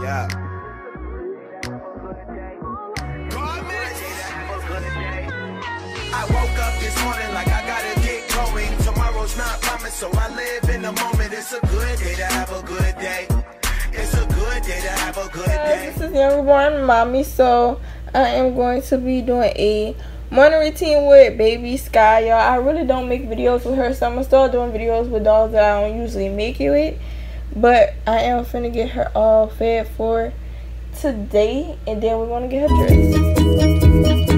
Yeah. Not promised, so I live in the moment. It's a good day to have a good day. It's a good day to have a good day. This is Young Reborn Mommy, so I am going to be doing a morning routine with baby sky y'all i really don't make videos with her so i'm gonna start doing videos with dolls that i don't usually make it with but I am finna get her all fed for today, and then we're gonna get her dressed.